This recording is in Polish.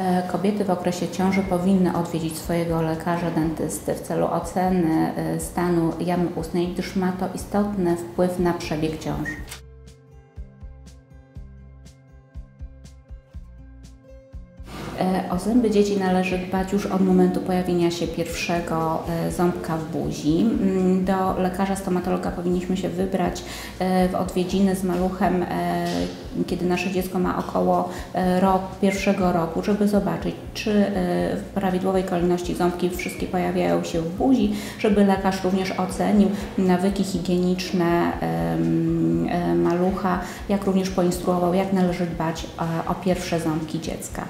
E, Kobiety w okresie ciąży powinny odwiedzić swojego lekarza dentysty w celu oceny e, stanu jamy ustnej, gdyż ma to istotny wpływ na przebieg ciąży. O zęby dzieci należy dbać już od momentu pojawienia się pierwszego e, ząbka w buzi. Mm, Do lekarza stomatologa powinniśmy się wybrać e, w odwiedziny z maluchem, e, kiedy nasze dziecko ma około e, rok, pierwszego roku, żeby zobaczyć, czy e, w prawidłowej kolejności ząbki wszystkie pojawiają się w buzi, żeby lekarz również ocenił nawyki higieniczne e, malucha, jak również poinstruował, jak należy dbać e, o pierwsze ząbki dziecka.